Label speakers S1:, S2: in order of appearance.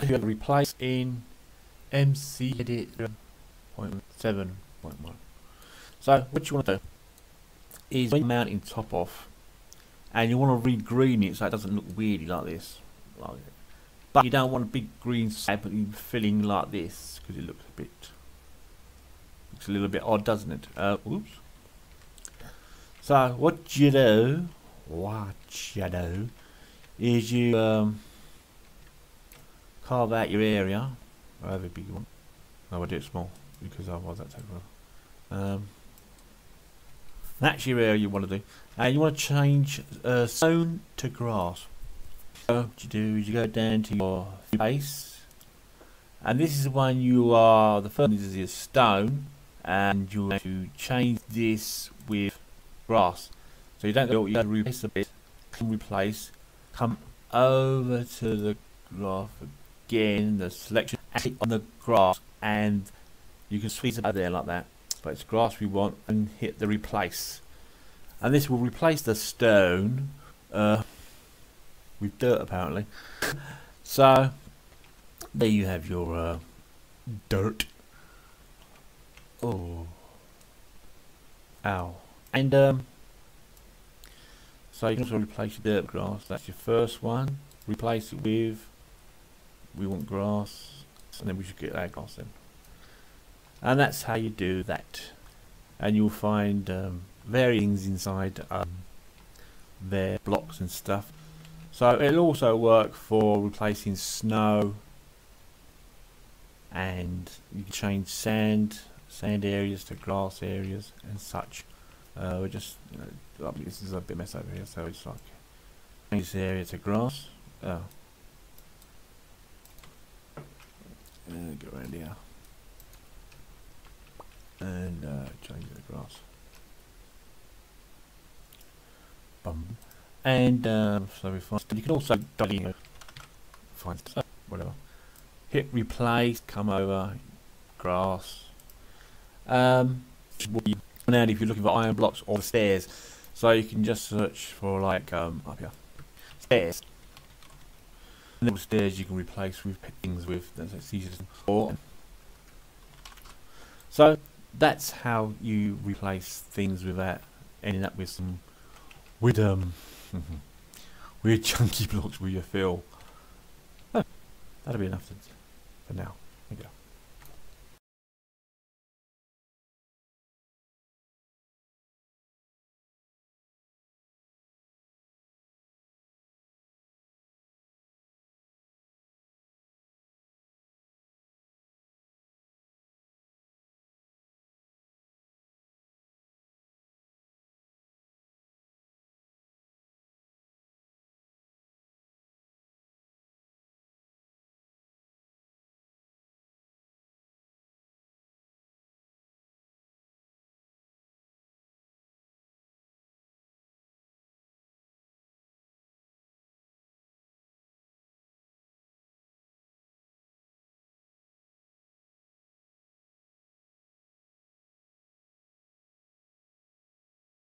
S1: You have replace in MC edit 0.7.1. So what you want to do is when you mount top off, and you want to regreen it so it doesn't look weirdy like this, like but you don't want a big green slab filling like this because it looks a bit looks a little bit odd, doesn't it? Uh, oops. So what you do, what you do, is you um, carve out your area, however big you want. No, I do it small because otherwise that takes forever. Um, that's your area you want to do, and you want to change uh, stone to grass. So what you do is you go down to your base, and this is the one you are. The first is your stone, and you have to change this with grass. So you don't go. You have to replace a bit, replace, come over to the graph again, the selection on the grass, and you can squeeze it out there like that. But it's grass we want, and hit the replace, and this will replace the stone uh, with dirt apparently. So there you have your uh, dirt. Oh, ow, and um. So you can also replace your dirt grass. That's your first one. Replace it with. We want grass, and then we should get that grass in. And that's how you do that. And you'll find um, inside um, their blocks and stuff. So it'll also work for replacing snow, and you can change sand, sand areas to grass areas and such. Uh, we're just you know, this is a bit mess over here, so it's like change this area to grass. Oh. And go around here. And uh, change the grass. Bum. And uh, so we find you can also you find stuff, whatever. Hit replace, come over, grass. Um, now if you're looking for iron blocks or stairs, so you can just search for like um, up here stairs. Little stairs you can replace with things with. That's easier to So that's how you replace things without ending up with some with um weird chunky blocks where you feel. Oh, that'll be enough for now. There you go.